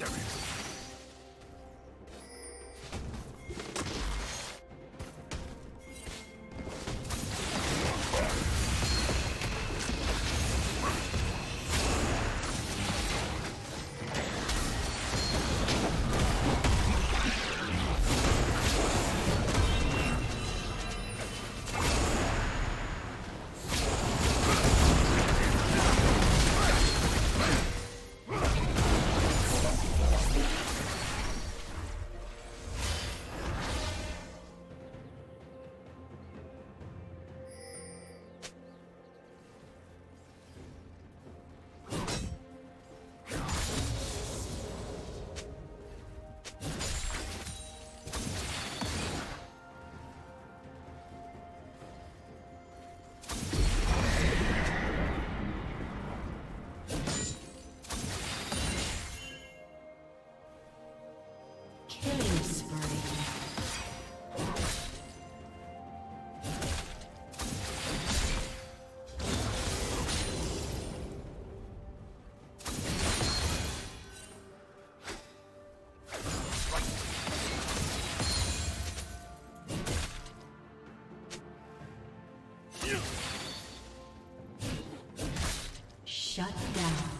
There is. Shut down.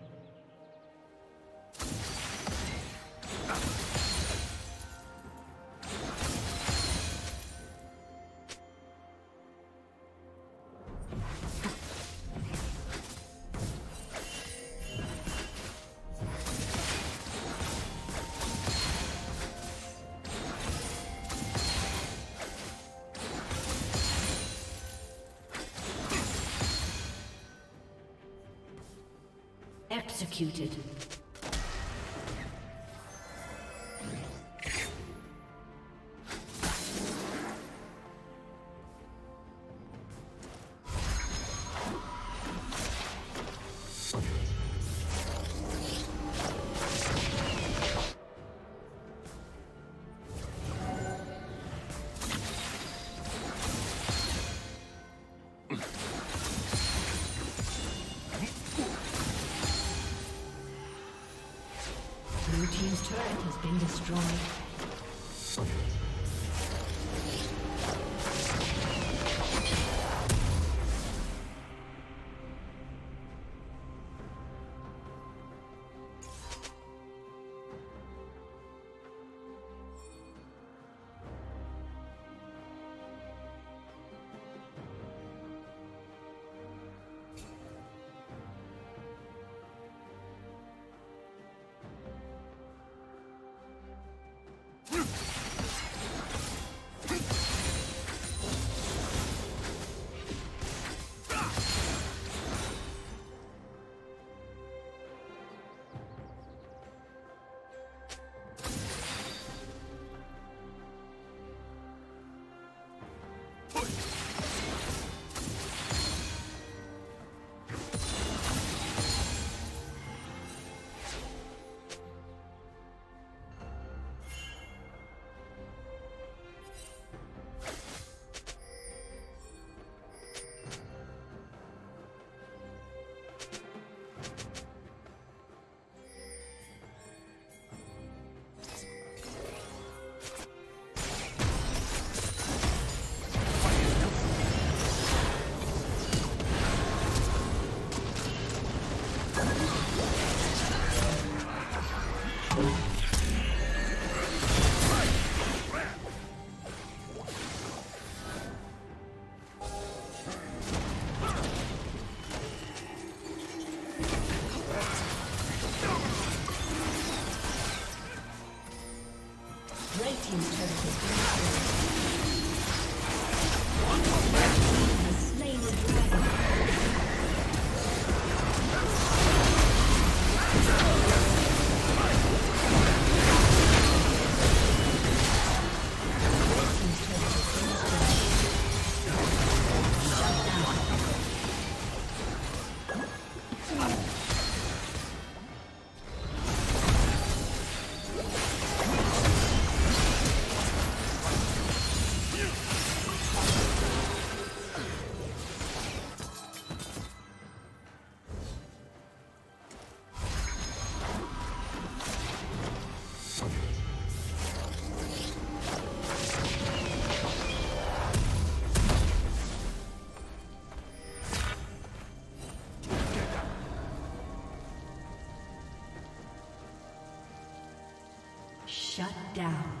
Destroyed. Shut down.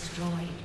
Destroyed.